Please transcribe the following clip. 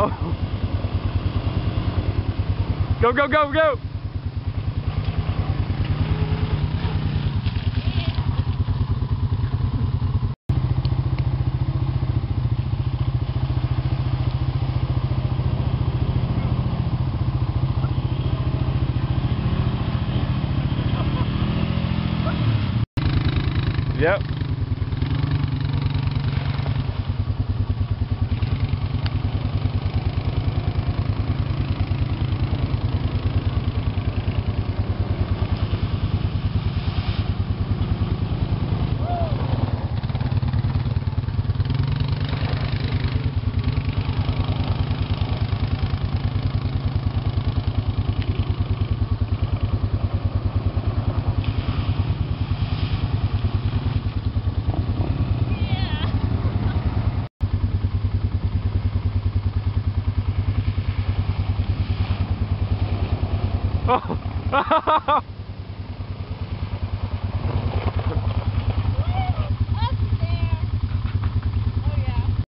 Oh. Go, go, go, go! Yep. Oh.